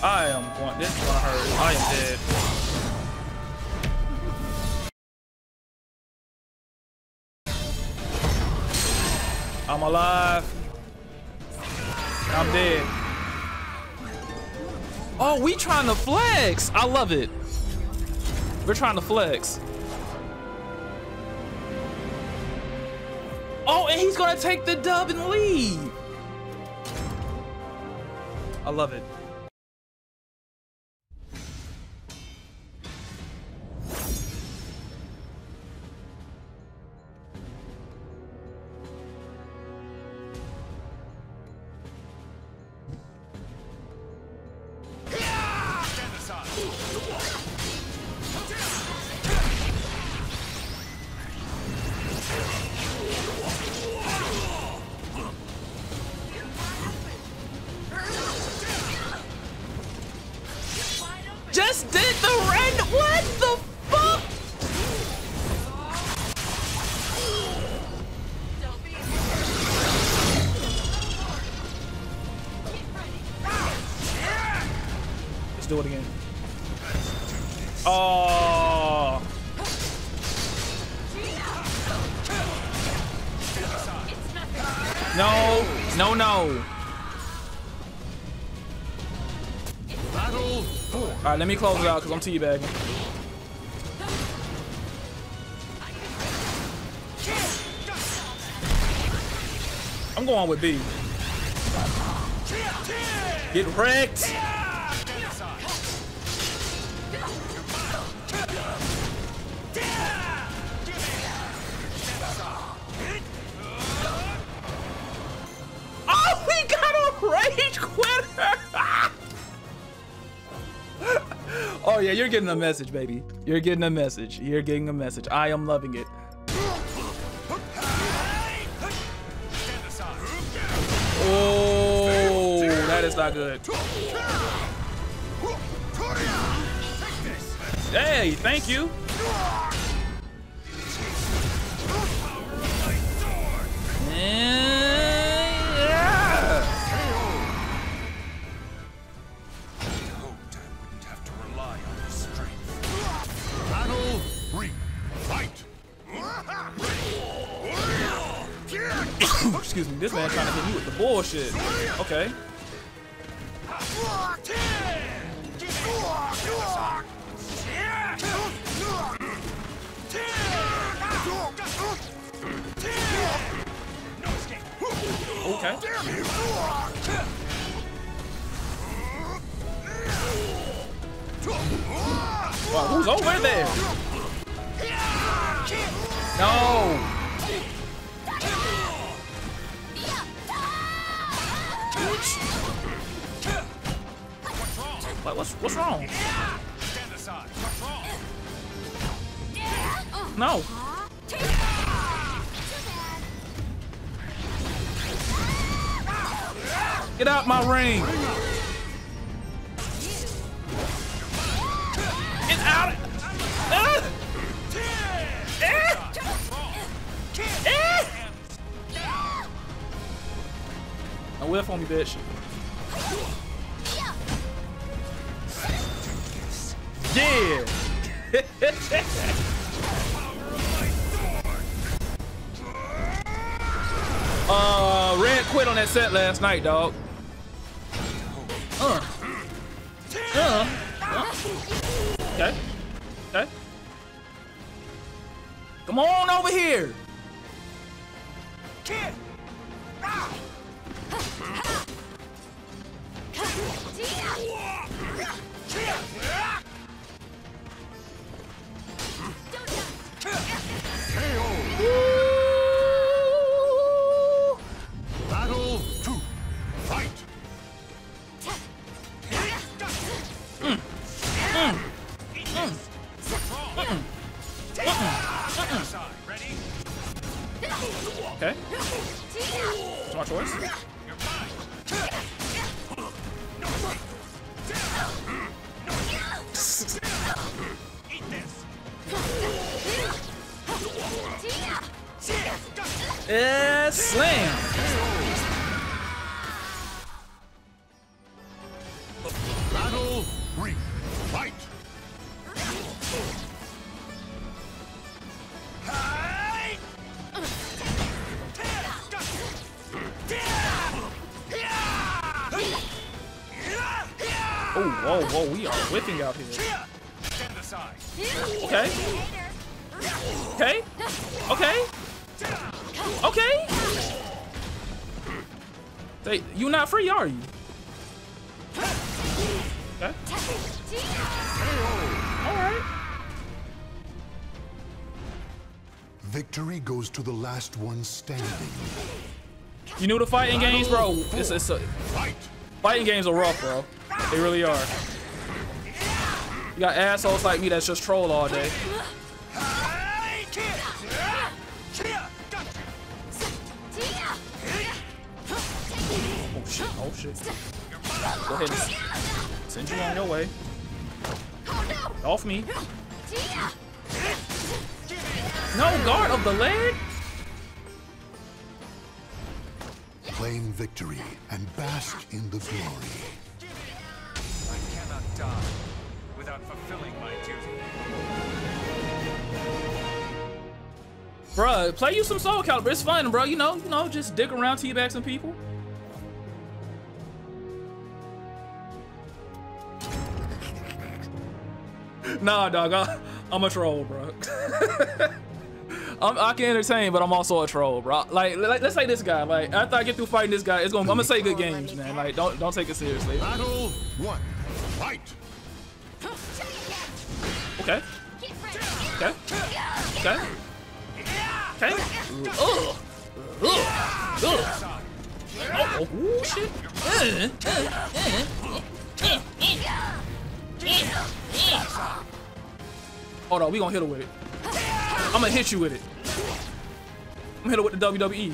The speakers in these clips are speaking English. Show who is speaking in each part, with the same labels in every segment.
Speaker 1: I am going. This is gonna hurt. I am dead. I'm alive. I'm dead. Oh, we trying to flex. I love it. We're trying to flex. Oh, and he's gonna take the dub and leave. I love it. Do it again. Oh. No, no, no. All right, let me close it out because I'm teabagging. I'm going with B. Get wrecked. Yeah, you're getting a message, baby. You're getting a message. You're getting a message. I am loving it. Oh, that is not good. Hey, thank you. Bullshit. Okay. Okay. Wow, who's over there? No. Like, what's what's wrong?
Speaker 2: Stand aside. What's wrong?
Speaker 1: No. Get out my ring. Get out. Ah! Ah! Ah! Now whiff on me, bitch. Yeah. uh, Red quit on that set last night, dog. Uh. Uh. uh. Okay. Okay. Come on over here.
Speaker 2: Battle
Speaker 1: Yeah, slam!
Speaker 2: Battle three, fight!
Speaker 1: Oh, whoa, whoa, we are whipping out here. Say, you not free, are you? Okay. All right.
Speaker 2: Victory goes to the last one standing.
Speaker 1: You knew the fighting games, bro. It's, it's a, fighting games are rough, bro. They really are. You got assholes like me that's just troll all day. Shit, shit. Go ahead and send you on your way. Off me. No guard of the leg?
Speaker 2: Claim victory and bask in the glory.
Speaker 3: I cannot die without fulfilling my duty.
Speaker 1: Bruh, play you some Soul Calibur. It's fun, bro. You know, you know, just dick around, teabag some people. Nah, dog. I, I'm a troll, bro. I'm, I can entertain, but I'm also a troll, bro. Like, like, let's say this guy. Like, after I get through fighting this guy, it's gonna. I'm gonna say good games, man. Like, don't don't take it seriously.
Speaker 2: Battle one. Fight!
Speaker 1: Okay. Okay. Okay. Okay. Ugh. Ugh. Ugh. Oh, oh, ooh, shit. Uh, uh, uh, uh, uh. Hold on, we gonna hit her with it. I'm gonna hit you with it. I'm gonna hit her with the WWE.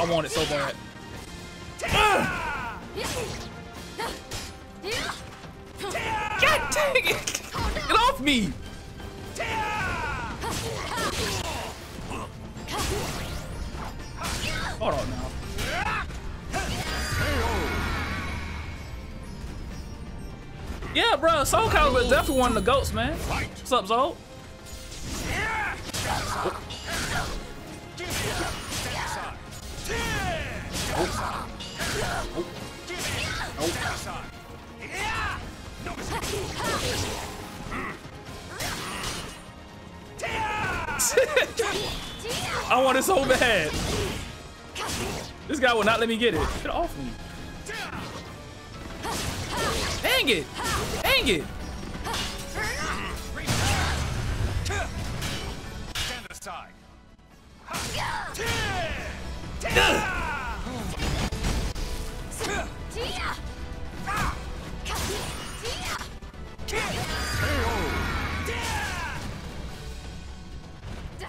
Speaker 1: I want it so bad. God dang it! Get off me! Hold on now. Yeah, bro, Soul Calibur is definitely one of the goats, man. What's up, Zol? I want it so bad. This guy will not let me get it. Get off me. Dang it! Dang it!
Speaker 3: Stand aside.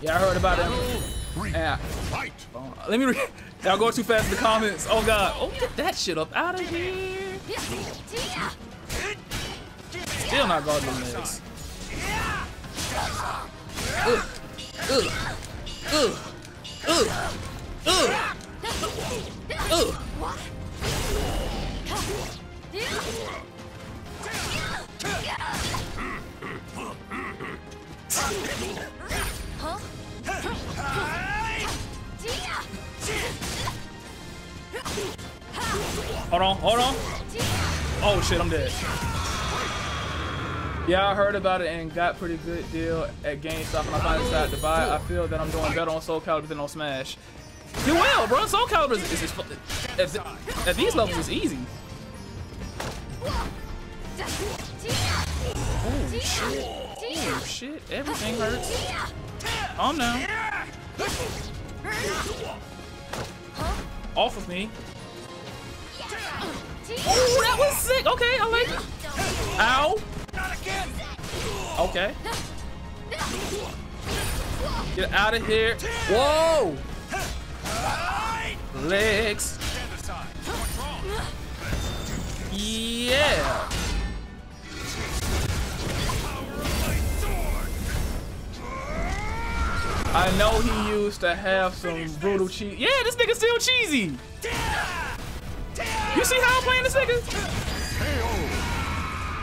Speaker 1: Yeah, I heard about it. Yeah. Let me. Y'all go too fast in the comments. Oh god. Oh, get that shit up out of here. Still not guarding the legs. Ugh. Ugh. Ugh. Ugh. Ugh. Ugh. Hold on, hold on. Oh shit, I'm dead. Yeah, I heard about it and got pretty good deal at GameStop and I finally decided to buy it. I feel that I'm doing better on Soul Calibur than on Smash. You will, bro. Soul Calibur is, is at, at these levels is easy. Oh shit. Oh shit. Everything hurts. Calm down. Off of me. Oh, that was sick. Okay, I like it. Ow. Okay. Get out of here. Whoa. Legs. Yeah. I know he used to have some brutal cheese. Yeah, this nigga still cheesy. You see how I'm playing this nigga?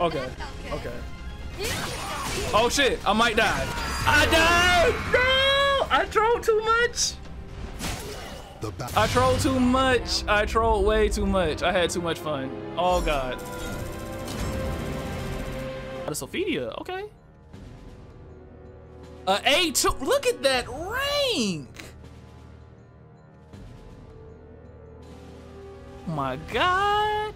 Speaker 1: Okay. Okay. Oh shit! I might die. I died. No! I trolled too much. I trolled too much. I trolled way too much. I had too much fun. Oh god. The Sophia. Okay. Uh, A2. Look at that rank. Oh my god.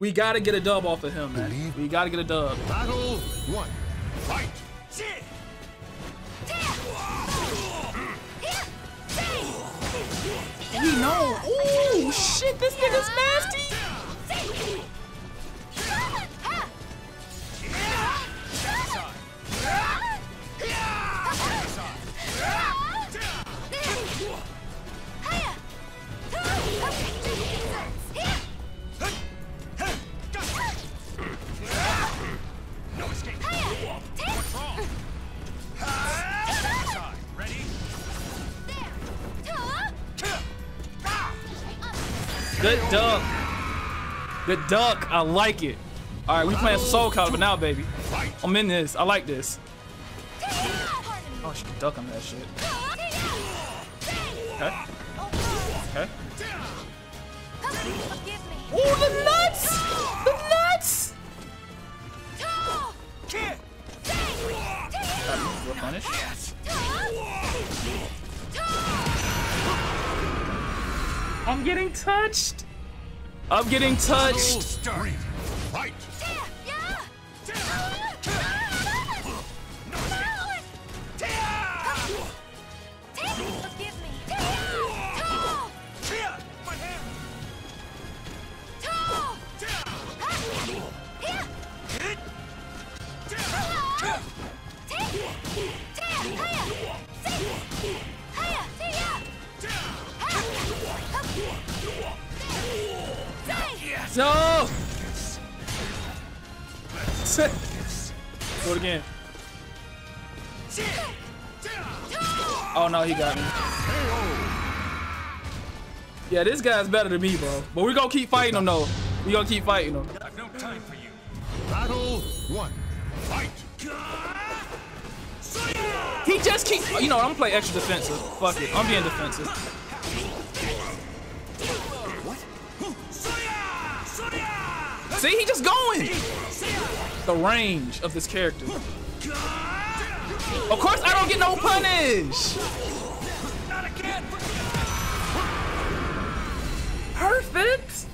Speaker 1: We gotta get a dub off of him, man. We gotta get a dub.
Speaker 2: battle one. Fight.
Speaker 1: We know. Ooh, shit, this nigga's nasty. Good duck. Good duck. I like it. All right, we playing Soul Calibur now, baby. I'm in this. I like this. Oh, she can duck on that shit. Okay. Okay. Ooh, the nuts! The nuts! We're punished. I'm getting touched. I'm getting touched. Do again. Oh no, he got me. Yeah, this guy's better than me, bro. But we gonna keep fighting him though. We gonna keep fighting him.
Speaker 3: I've no time for you.
Speaker 2: Battle one. Fight.
Speaker 1: He just keep. You know, I'm gonna play extra defensive. Fuck it, I'm being defensive. See, he just going. The range of this character. Of course, I don't get no punish. Perfect.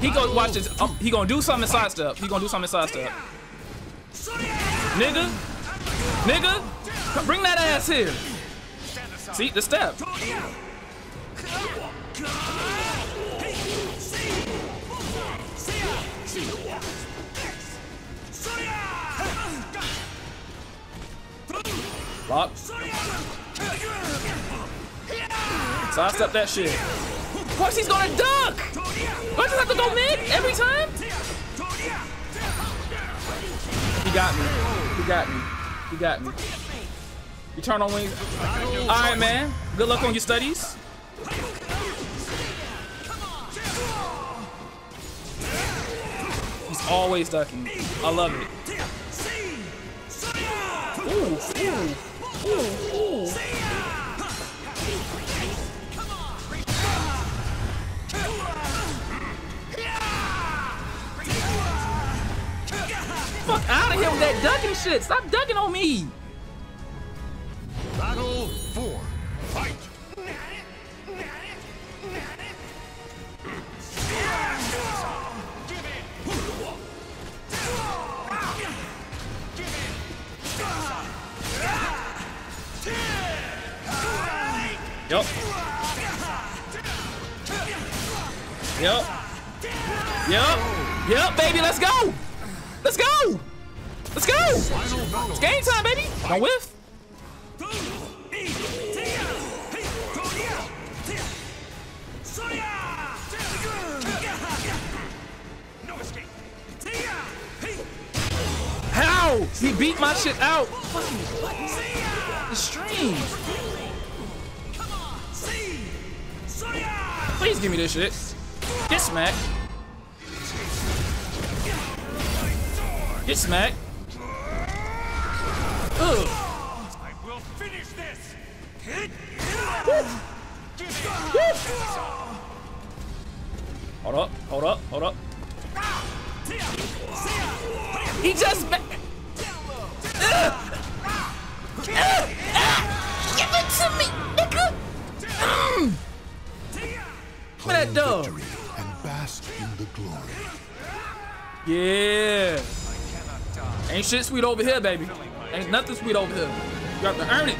Speaker 1: He go watch this. Um, he gonna do something side step. He gonna do something side step. Nigga, nigga, bring that ass here. See the step. Sidestep that shit. Of course he's gonna duck. Why does he have to go mid every time? He got me. He got me. He got me. On wings. All right, man. Good luck on your studies. He's always ducking. I love it. Ooh, ooh, ooh, ooh. Out of here with that ducking shit. Stop ducking on me.
Speaker 2: Battle four. Fight.
Speaker 1: Yup. Yup. Yup. Yup, baby, let's go. Let's go. Let's go! It's game time, baby! Don't whiff. How? He beat my shit out. Fucking stream. Please give me this shit. Get smacked. Get smacked. Ugh.
Speaker 3: I will finish this!
Speaker 1: Hold up, hold up, hold up. He just ma- Ugh. Ugh. Give it to me, nigga. Mm. Look at that dog.
Speaker 2: victory and bask in the glory.
Speaker 1: Yeah.
Speaker 3: I cannot die.
Speaker 1: Ain't shit sweet over here, baby. Nothing sweet over here. You have to earn it.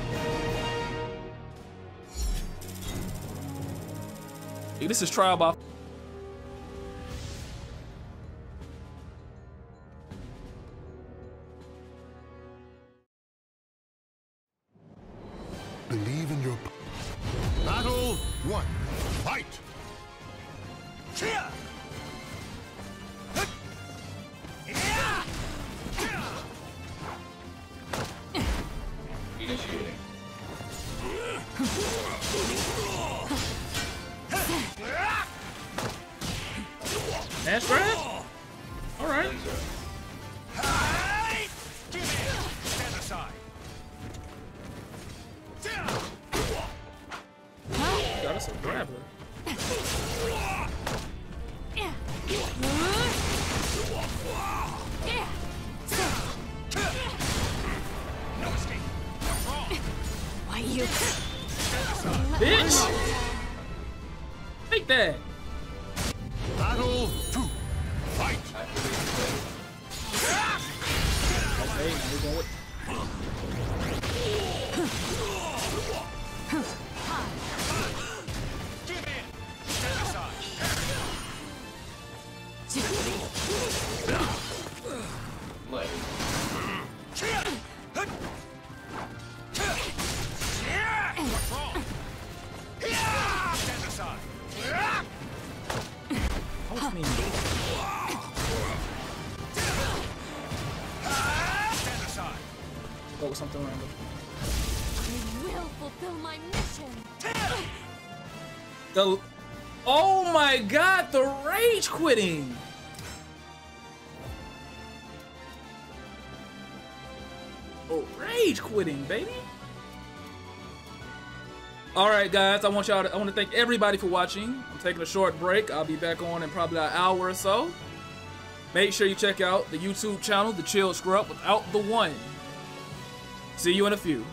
Speaker 1: Hey, this is trial by. That's right. All right. With.
Speaker 3: Give
Speaker 1: The. Oh my god, the rage quitting! Oh, rage quitting, baby! Alright guys, I want y'all to, I want to thank everybody for watching. I'm taking a short break. I'll be back on in probably an hour or so. Make sure you check out the YouTube channel, The Chilled Scrub, without the one. See you in a few.